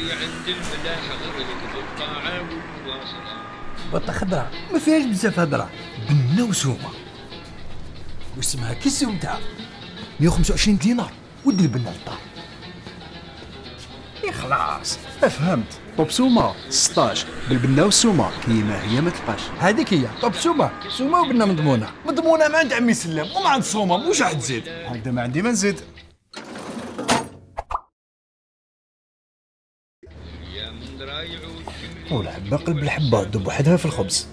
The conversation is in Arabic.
نعطي عند الملاحة غير الطاعة والمواصلة بطة خضراء ما فيهاش بزاف هضرة. بنة وسومة. واسمها كي السومتها 125 دينار. ودي البنة للدار إيه خلاص. فهمت. طوب سومة. 16 بالبنة والسومه كيما هي ما تلقاش. هذيك هي. طب سومة. سومة وبنة مضمونة. مضمونة ما عند عمي سلام وما عند صومة وش راح تزيد. هكذا ما عندي ما نزيد. والحبه قلب الحبه دوب وحدها في الخبز.